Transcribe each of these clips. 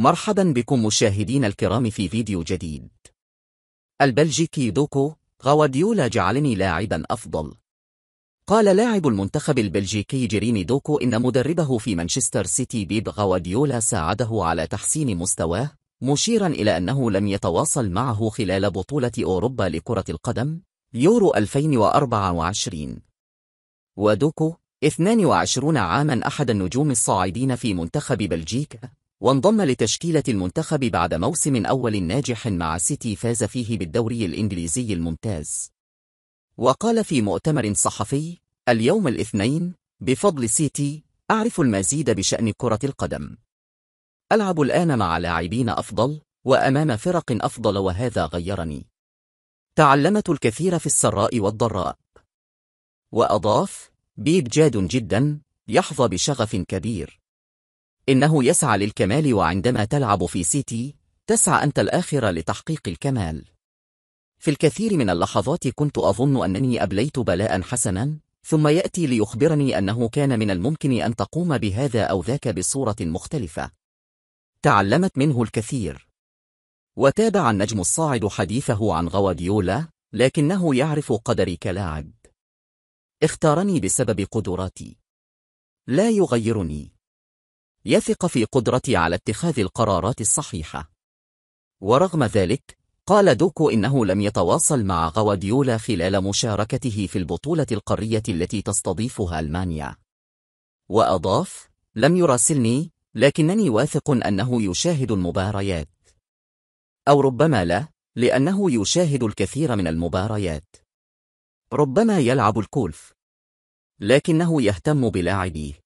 مرحبا بكم مشاهدين الكرام في فيديو جديد. البلجيكي دوكو غوارديولا جعلني لاعبا أفضل. قال لاعب المنتخب البلجيكي جيريمي دوكو إن مدربه في مانشستر سيتي بيب غوارديولا ساعده على تحسين مستواه، مشيرا إلى أنه لم يتواصل معه خلال بطولة أوروبا لكرة القدم يورو 2024. ودوكو 22 عاما أحد النجوم الصاعدين في منتخب بلجيكا وانضم لتشكيلة المنتخب بعد موسم أول ناجح مع سيتي فاز فيه بالدوري الإنجليزي الممتاز. وقال في مؤتمر صحفي اليوم الاثنين بفضل سيتي أعرف المزيد بشأن كرة القدم. ألعب الآن مع لاعبين أفضل وأمام فرق أفضل وهذا غيرني. تعلمت الكثير في السراء والضراء. وأضاف بيب جاد جدا يحظى بشغف كبير. إنه يسعى للكمال وعندما تلعب في سيتي تسعى أنت الآخر لتحقيق الكمال. في الكثير من اللحظات كنت أظن أنني أبليت بلاء حسنا ثم يأتي ليخبرني أنه كان من الممكن أن تقوم بهذا أو ذاك بصورة مختلفة. تعلمت منه الكثير. وتابع النجم الصاعد حديثه عن غواديولا لكنه يعرف قدري كلاعب. اختارني بسبب قدراتي. لا يغيرني. يثق في قدرتي على اتخاذ القرارات الصحيحة. ورغم ذلك قال دوكو إنه لم يتواصل مع غواديولا خلال مشاركته في البطولة القارية التي تستضيفها ألمانيا. وأضاف لم يراسلني لكنني واثق أنه يشاهد المباريات. أو ربما لا لأنه يشاهد الكثير من المباريات. ربما يلعب الكولف. لكنه يهتم بلاعبيه.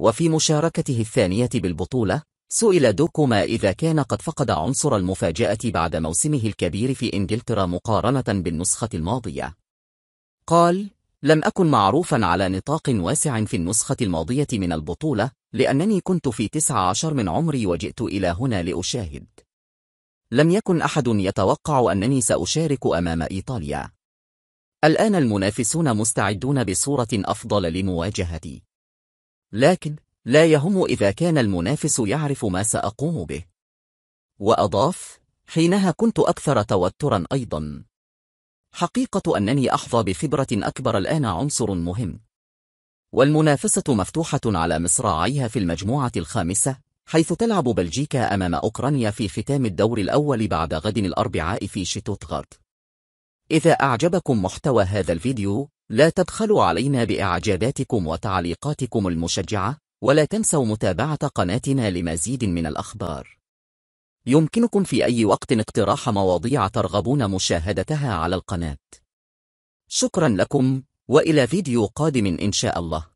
وفي مشاركته الثانية بالبطولة سئل دوكو ما إذا كان قد فقد عنصر المفاجأة بعد موسمه الكبير في إنجلترا مقارنة بالنسخة الماضية. قال لم أكن معروفا على نطاق واسع في النسخة الماضية من البطولة لأنني كنت في تسعة عشر من عمري وجئت إلى هنا لأشاهد. لم يكن أحد يتوقع أنني سأشارك أمام إيطاليا. الآن المنافسون مستعدون بصورة أفضل لمواجهتي. لكن لا يهم إذا كان المنافس يعرف ما سأقوم به. وأضاف حينها كنت أكثر توترا أيضا. حقيقة أنني أحظى بخبرة أكبر الآن عنصر مهم. والمنافسة مفتوحة على مصراعيها في المجموعة الخامسة حيث تلعب بلجيكا أمام أوكرانيا في ختام الدور الأول بعد غد الأربعاء في شتوتغارت إذا أعجبكم محتوى هذا الفيديو لا تبخلوا علينا بإعجاباتكم وتعليقاتكم المشجعة ولا تنسوا متابعة قناتنا لمزيد من الأخبار. يمكنكم في أي وقت اقتراح مواضيع ترغبون مشاهدتها على القناة. شكرا لكم وإلى فيديو قادم إن شاء الله.